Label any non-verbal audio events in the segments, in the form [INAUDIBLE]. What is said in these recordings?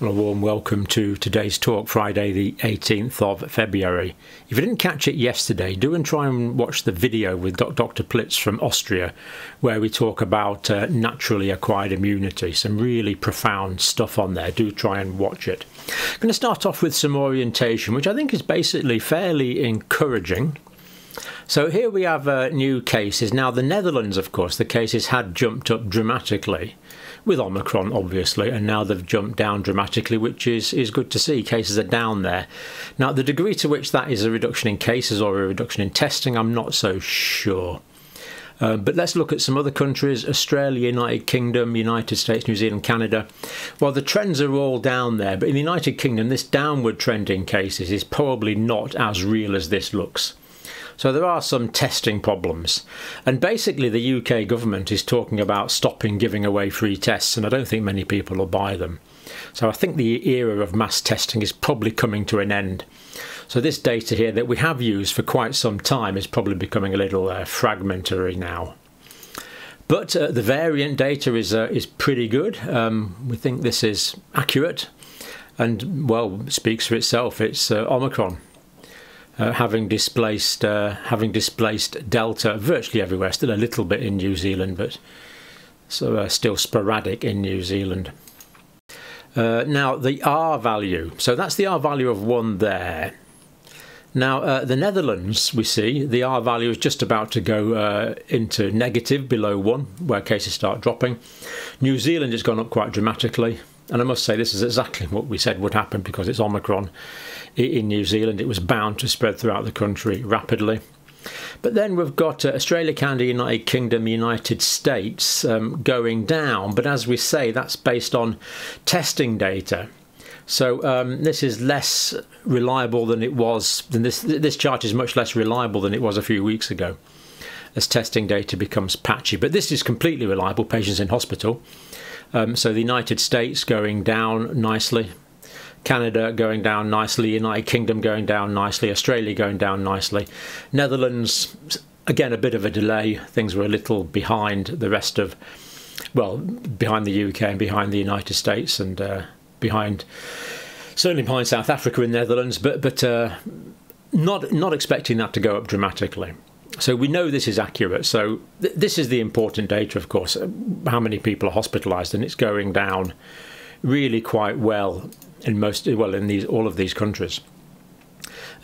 Well, a warm welcome to today's talk, Friday, the 18th of February. If you didn't catch it yesterday, do and try and watch the video with Dr. Plitz from Austria, where we talk about uh, naturally acquired immunity. Some really profound stuff on there. Do try and watch it. I'm going to start off with some orientation, which I think is basically fairly encouraging. So here we have uh, new cases. Now, the Netherlands, of course, the cases had jumped up dramatically with Omicron, obviously, and now they've jumped down dramatically, which is, is good to see. Cases are down there. Now, the degree to which that is a reduction in cases or a reduction in testing, I'm not so sure. Uh, but let's look at some other countries Australia, United Kingdom, United States, New Zealand, Canada. Well, the trends are all down there, but in the United Kingdom, this downward trend in cases is probably not as real as this looks. So there are some testing problems. And basically, the UK government is talking about stopping giving away free tests, and I don't think many people will buy them. So I think the era of mass testing is probably coming to an end. So this data here that we have used for quite some time is probably becoming a little uh, fragmentary now. But uh, the variant data is uh, is pretty good. Um, we think this is accurate, and well, speaks for itself. It's uh, Omicron uh, having displaced uh, having displaced Delta virtually everywhere. Still a little bit in New Zealand, but so uh, still sporadic in New Zealand. Uh, now the R value. So that's the R value of one there. Now uh, the Netherlands, we see the R value is just about to go uh, into negative below one, where cases start dropping. New Zealand has gone up quite dramatically. And I must say, this is exactly what we said would happen because it's Omicron in New Zealand. It was bound to spread throughout the country rapidly. But then we've got uh, Australia, Canada, United Kingdom, United States um, going down. But as we say, that's based on testing data. So um, this is less reliable than it was. Than this this chart is much less reliable than it was a few weeks ago, as testing data becomes patchy. But this is completely reliable. Patients in hospital. Um, so the United States going down nicely, Canada going down nicely, United Kingdom going down nicely, Australia going down nicely, Netherlands again a bit of a delay. Things were a little behind the rest of, well, behind the UK and behind the United States and uh, behind certainly behind South Africa and Netherlands, but but uh, not not expecting that to go up dramatically. So we know this is accurate. So th this is the important data, of course. How many people are hospitalised, and it's going down really quite well in most well in these all of these countries.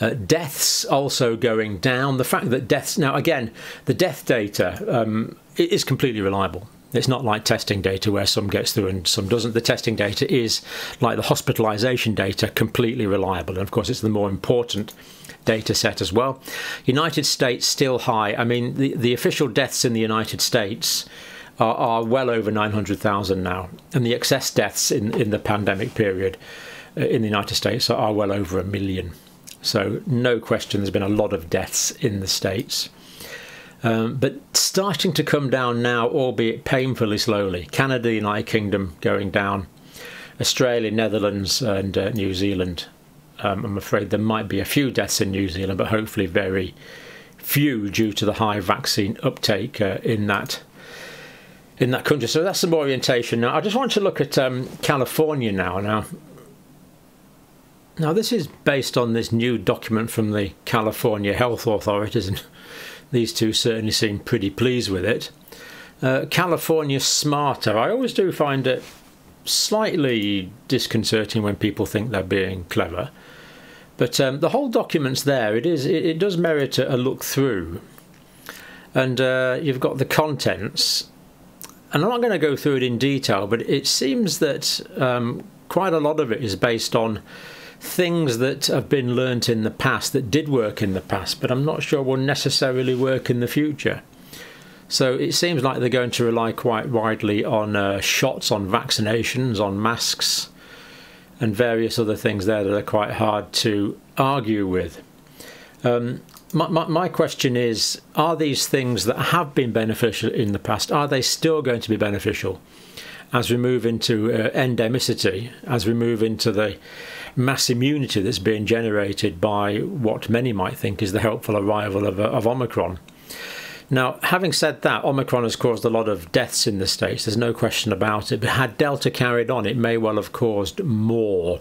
Uh, deaths also going down. The fact that deaths now again, the death data um, is completely reliable. It's not like testing data where some gets through and some doesn't. The testing data is like the hospitalisation data, completely reliable. And of course, it's the more important data set as well. United States still high. I mean, the, the official deaths in the United States are, are well over 900,000 now, and the excess deaths in, in the pandemic period uh, in the United States are, well over a million. So, no question, there's been a lot of deaths in the States. Um, but starting to come down now, albeit painfully slowly. Canada, United Kingdom going down, Australia, Netherlands, and uh, New Zealand um, I'm afraid there might be a few deaths in New Zealand, but hopefully very few due to the high vaccine uptake uh, in that in that country. So that's some orientation. Now I just want to look at um, California now. Now, now this is based on this new document from the California health authorities, and [LAUGHS] these two certainly seem pretty pleased with it. Uh, California smarter. I always do find it slightly disconcerting when people think they're being clever. But um, the whole document's there. It is. It, it does merit a, a, look through, and uh, you've got the contents. And I'm not going to go through it in detail, but it seems that um, quite a lot of it is based on things that have been learnt in the past that did work in the past, but I'm not sure will necessarily work in the future. So it seems like they're going to rely quite widely on uh, shots, on vaccinations, on masks, and various other things there that are quite hard to argue with. Um, my, my, my, question is are these things that have been beneficial in the past, are they still going to be beneficial as we move into uh, endemicity, as we move into the mass immunity that's being generated by what many might think is the helpful arrival of, of Omicron? Now, having said that, Omicron has caused a lot of deaths in the States, there's no question about it, but had Delta carried on, it may well have caused more.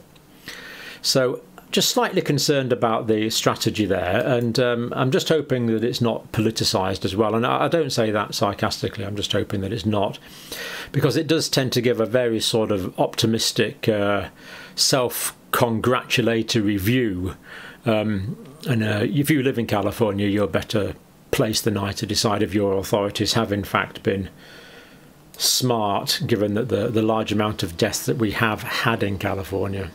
So, just slightly concerned about the strategy there, and um, I'm just hoping that it's not politicised as well. And I, I, don't say that sarcastically, I'm just hoping that it's not, because it does tend to give a very sort of optimistic, uh, self congratulatory view. Um, and uh, if you live in California, you're better place the night to decide if your authorities have in fact been smart given that the, the large amount of deaths that we have had in California.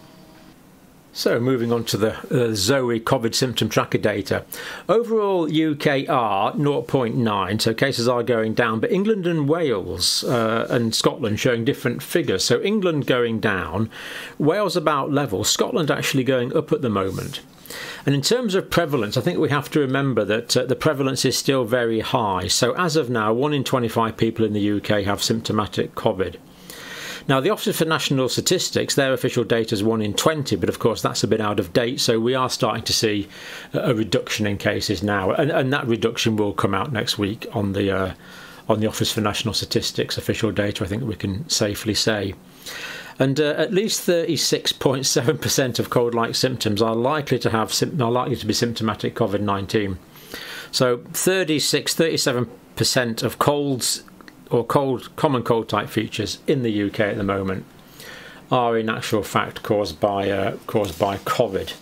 So, moving on to the uh, Zoe COVID symptom tracker data. Overall, UK are 0.9, so cases are going down, but England and Wales uh, and Scotland showing different figures. So, England going down, Wales about level, Scotland actually going up at the moment. And in terms of prevalence, I think we have to remember that uh, the prevalence is still very high. So, as of now, 1 in 25 people in the UK have symptomatic COVID. Now, the Office for National Statistics, their official data is 1 in 20, but of course that's a bit out of date, so we are starting to see a reduction in cases now, and, and that reduction will come out next week on the, uh, on the Office for National Statistics official data, I think we can safely say. And uh, at least 36.7% of cold-like symptoms are likely to have are likely to be symptomatic COVID-19. So 36, 37% of colds or cold, common cold type features in the UK at the moment are in actual fact caused by uh, caused by COVID,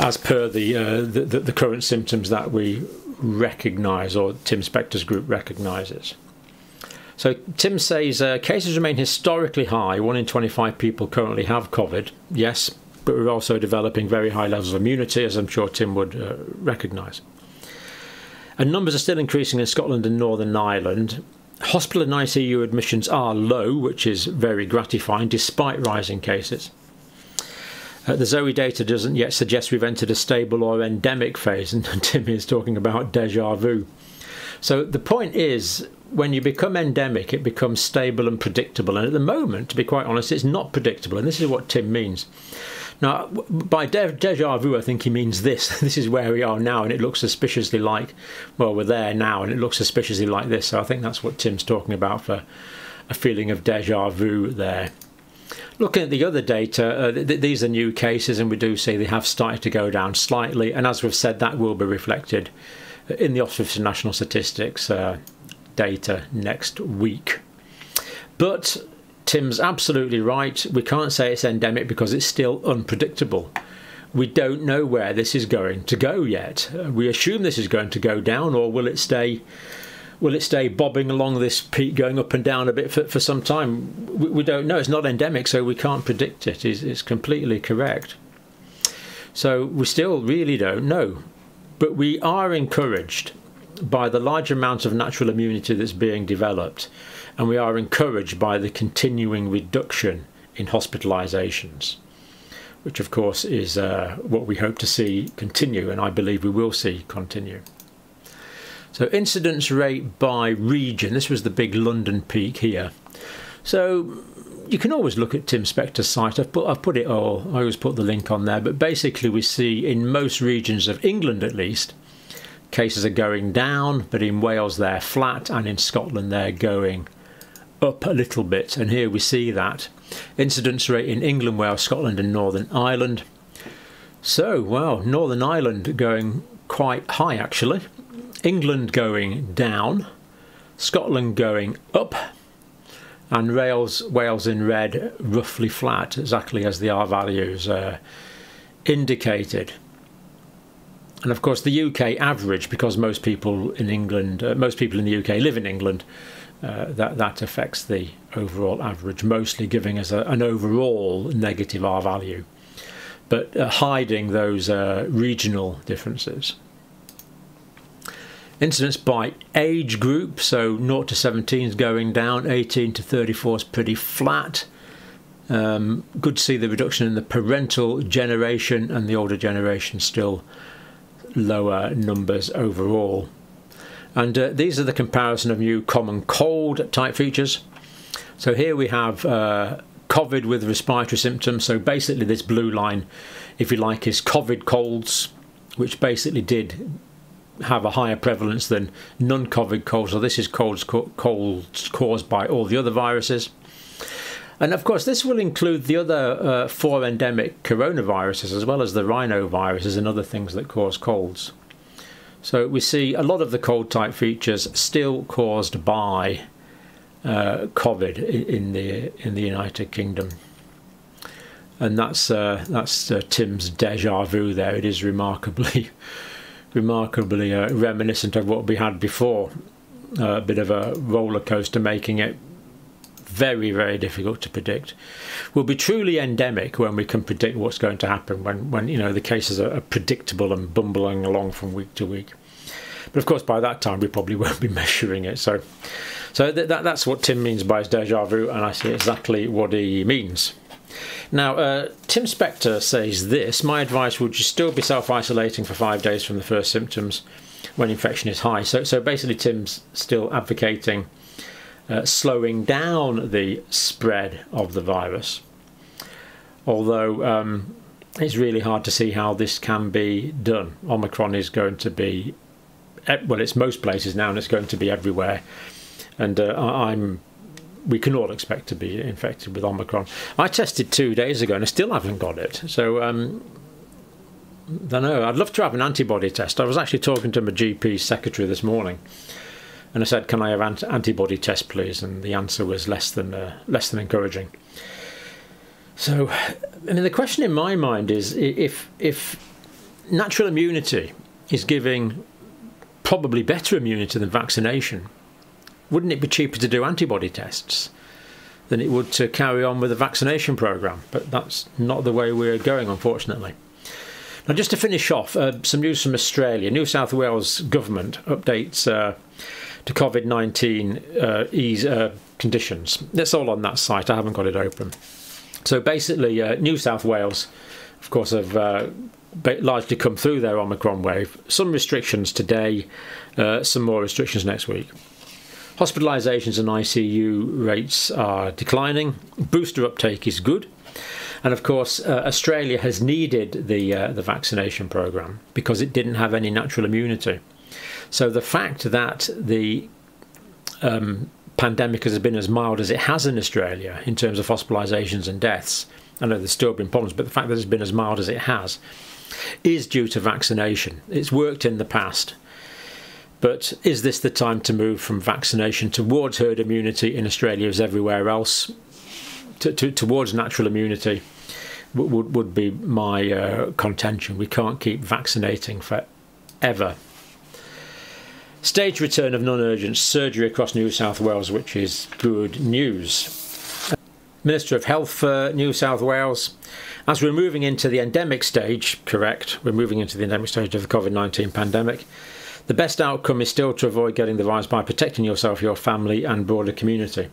as per the, uh, the, the current symptoms that we recognise or Tim Spector's group recognises. So Tim says uh, cases remain historically high. One in 25 people currently have COVID. Yes, but we're also developing very high levels of immunity, as I'm sure Tim would uh, recognise. And numbers are still increasing in Scotland and Northern Ireland. Hospital and ICU admissions are low, which is very gratifying despite rising cases. Uh, the Zoe data doesn't yet suggest we've entered a stable or endemic phase, and [LAUGHS] Tim is talking about deja vu. So the point is, when you become endemic, it becomes stable and predictable. And at the moment, to be quite honest, it's not predictable. And this is what Tim means. Now, by de- deja vu, I think he means this. [LAUGHS] this is where we are now, and it looks suspiciously like, well, we're there now, and it looks suspiciously like this. So I think that's what Tim's talking about for a feeling of deja vu there. Looking at the other data, uh, th- these are new cases, and we do see they have started to go down slightly. And as we've said, that will be reflected in the Office of National Statistics uh, data next week. But Tim's absolutely right. We can't say it's endemic because it's still unpredictable. We don't know where this is going to go yet. We assume this is going to go down, or will it stay? Will it stay bobbing along this peak, going up and down a bit for, for some time? We, we don't know. It's not endemic, so we can't predict it. It's, it's completely correct. So we still really don't know. But we are encouraged by the large amount of natural immunity that's being developed and we are encouraged by the continuing reduction in hospitalisations, which of course is uh, what we hope to see continue, and I believe we will see continue. So, incidence rate by region this was the big London peak here. So, you can always look at Tim Spector's site. I've put, I've put it all, I always put the link on there, but basically, we see in most regions of England at least, cases are going down, but in Wales they're flat, and in Scotland they're going up a little bit, and here we see that incidence rate in England, Wales, Scotland, and Northern Ireland. So, well, Northern Ireland going quite high actually, England going down, Scotland going up, and Wales, Wales in red, roughly flat, exactly as the R values uh, indicated. And of course, the UK average, because most people in England, uh, most people in the UK live in England, uh, that that affects the overall average, mostly giving us a, an overall negative R value, but uh, hiding those uh, regional differences. Incidence by age group, so 0 to 17 is going down, 18 to 34 is pretty flat. Um, good to see the reduction in the parental generation and the older generation still lower numbers overall. And uh, these are the comparison of new common cold type features. So here we have uh, COVID with respiratory symptoms. So basically, this blue line, if you like, is COVID colds, which basically did have a higher prevalence than non-COVID colds. So this is colds, colds caused by all the other viruses. And of course, this will include the other uh, four endemic coronaviruses, as well as the rhinoviruses and other things that cause colds. So we see a lot of the cold type features still caused by uh, COVID in the in the United Kingdom, and that's uh, that's uh, Tim's deja vu. There, it is remarkably [LAUGHS] remarkably uh, reminiscent of what we had before. a bit of a roller coaster, making it very very difficult to predict. We'll be truly endemic when we can predict what's going to happen. When when you know the cases are predictable and bumbling along from week to week. But of course, by that time, we probably [LAUGHS] won't be measuring it. So, so th- that, that's what Tim means by his deja vu, and I see exactly what he means. Now, uh, Tim Spector says this My advice would you still be self isolating for five days from the first symptoms when infection is high. So, so basically, Tim's still advocating uh, slowing down the spread of the virus. Although um, it's really hard to see how this can be done. Omicron is going to be well, it's most places now, and it's going to be everywhere. And uh, I'm we can all expect to be infected with Omicron. I tested two days ago and I still haven't got it. So um, I don't know. I'd love to have an antibody test. I was actually talking to my GP secretary this morning, and I said, "Can I have an antibody test, please?" And the answer was less than uh, less than encouraging. So, I mean, the question in my mind is if if natural immunity is giving probably better immunity than vaccination, wouldn't it be cheaper to do antibody tests than it would to carry on with the vaccination programme? But that's not the way we're going, unfortunately. Now, just to finish off, uh, some news from Australia. New South Wales government updates uh, to COVID 19 uh, ease uh, conditions. That's all on that site. I haven't got it open. So basically, uh, New South Wales, of course, have uh, largely come through their Omicron wave. Some restrictions today, some more restrictions next week. Hospitalisations and ICU rates are declining. Booster uptake is good. And of course, uh, Australia has needed the, uh, the vaccination programme because it didn't have any natural immunity. So the fact that the um, pandemic has been as mild as it has in Australia in terms of hospitalisations and deaths, I know there's still been problems, but the fact that it's been as mild as it has is due to vaccination. It's worked in the past. But is this the time to move from vaccination towards herd immunity in Australia as everywhere else? To, to, towards natural immunity would, would be my uh, contention. We can't keep vaccinating forever. Stage return of non urgent surgery across New South Wales, which is good news. Minister of Health for New South Wales. As we're moving into the endemic stage, correct, we're moving into the endemic stage of the COVID 19 pandemic. The best outcome is still to avoid getting the virus by protecting yourself, your family, and broader community.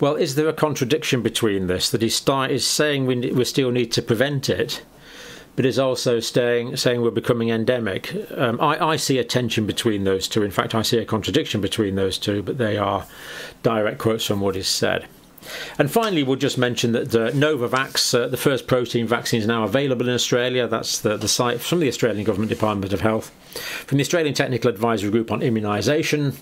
Well, is there a contradiction between this? That is, is saying we, we still need to prevent it, but is also staying, saying we're becoming endemic. Um, I, I, see a tension between those two. In fact, I see a contradiction between those two, but they are direct quotes from what is said. And finally, we'll just mention that uh, Novavax, uh, the first protein vaccine, is now available in Australia. That's the, the site from the Australian Government Department of Health. From the Australian Technical Advisory Group on Immunisation,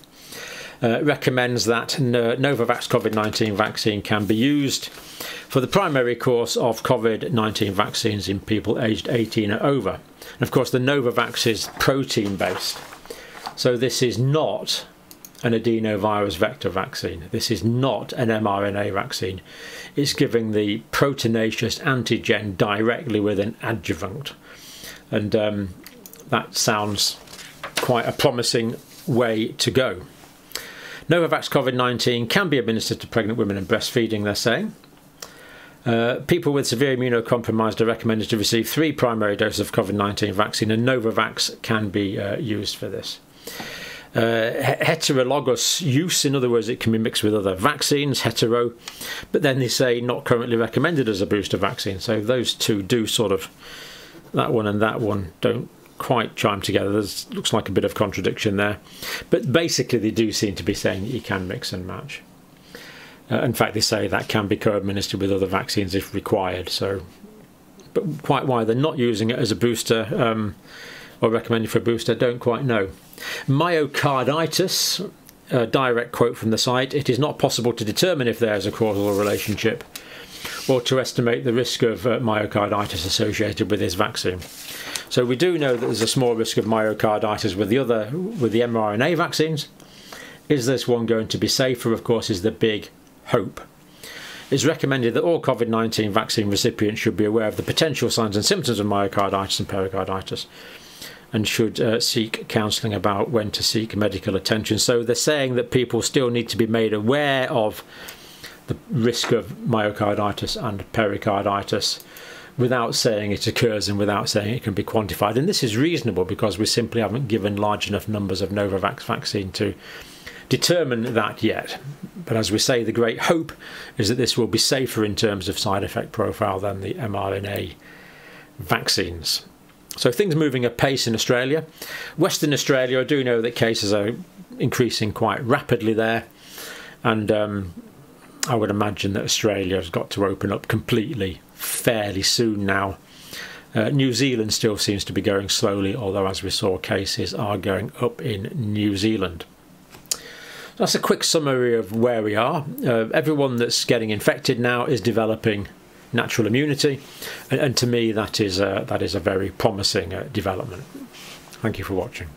uh, recommends that Novavax COVID 19 vaccine can be used for the primary course of COVID 19 vaccines in people aged 18 or over. And of course, the Novavax is protein based. So, this is not an adenovirus vector vaccine. This is not an mRNA vaccine. It's giving the proteinaceous antigen directly with an adjuvant. And um, that sounds quite a promising way to go. Novavax COVID 19 can be administered to pregnant women and breastfeeding, they're saying. Uh, people with severe immunocompromised are recommended to receive three primary doses of COVID 19 vaccine, and Novavax can be uh, used for this heterologous use. In other words, it can be mixed with other vaccines, hetero, but then they say not currently recommended as a booster vaccine. So those two do sort of, that one and that one don't quite chime together. There looks like a bit of contradiction there. But basically, they do seem to be saying you can mix and match. Uh, in fact, they say that can be co administered with other vaccines if required. So, but quite why they're not using it as a booster. Um, or recommended for a booster, don't quite know. Myocarditis, a direct quote from the site, it is not possible to determine if there is a causal relationship or to estimate the risk of uh, myocarditis associated with this vaccine. So we do know that there's a small risk of myocarditis with the other with the mRNA vaccines. Is this one going to be safer? Of course, is the big hope. It's recommended that all COVID 19 vaccine recipients should be aware of the potential signs and symptoms of myocarditis and pericarditis and should uh, seek counselling about when to seek medical attention. So they're saying that people still need to be made aware of the risk of myocarditis and pericarditis without saying it occurs and without saying it can be quantified. And this is reasonable because we simply haven't given large enough numbers of Novavax vaccine to determine that yet. But as we say, the great hope is that this will be safer in terms of side effect profile than the mRNA vaccines. So things moving at pace in Australia. Western Australia, I do know that cases are increasing quite rapidly there. And um, I would imagine that Australia has got to open up completely fairly soon now. Uh, New Zealand still seems to be going slowly, although as we saw, cases are going up in New Zealand. That's a quick summary of where we are. Uh, everyone that's getting infected now is developing natural immunity, and, and to me that is a, that is a very promising uh, development. Thank you for watching.